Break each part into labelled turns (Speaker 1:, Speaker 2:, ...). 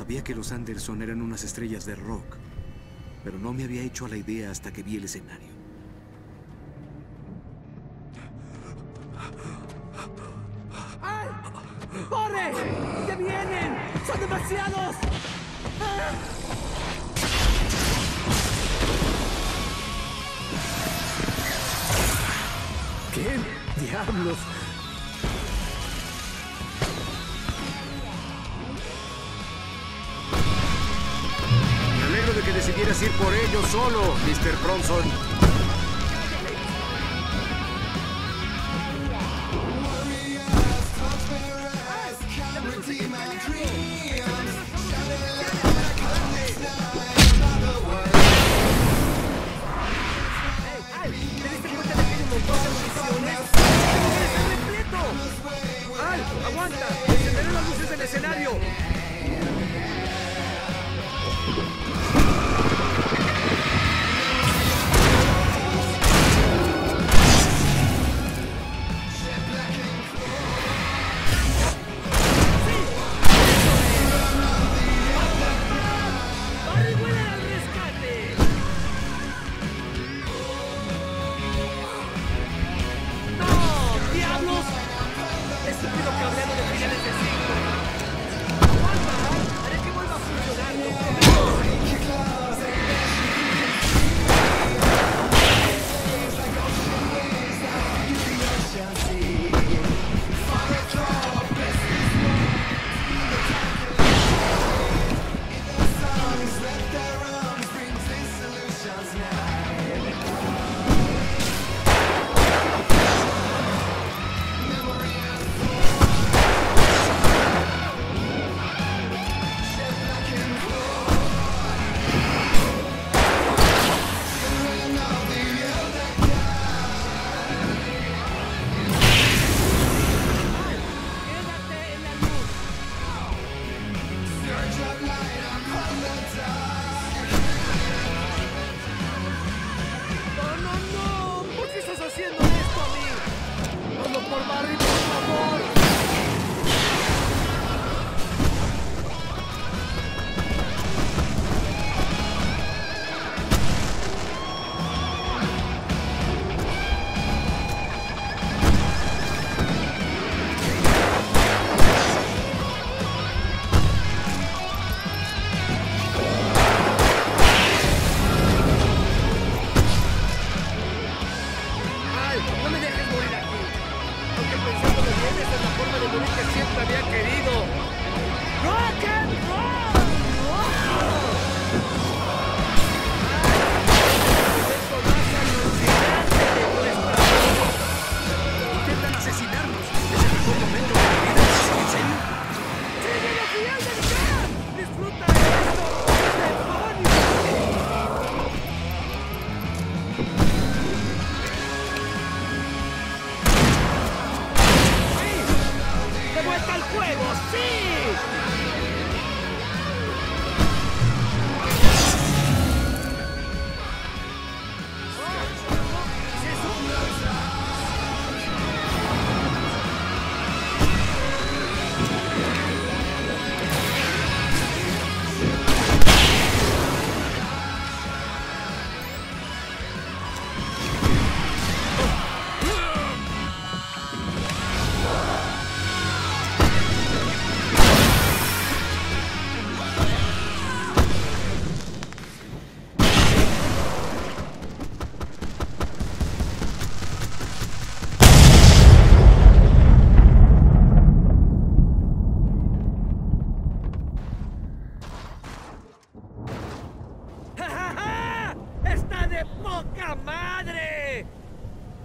Speaker 1: Sabía que los Anderson eran unas estrellas de rock, pero no me había hecho a la idea hasta que vi el escenario.
Speaker 2: ¡Ay! ¡Corre! ¡Ya vienen! ¡Son demasiados! ¿Qué diablos?
Speaker 1: Que decidieras ir por ellos solo, Mr. Bronson.
Speaker 2: ¡Aguanta! ¡Encenderé las luces del escenario! to be había querido. Juego! ¡Sí!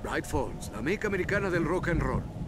Speaker 1: Bright Falls, la meca americana del rock and roll.